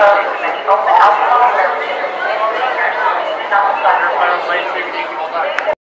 open alcohol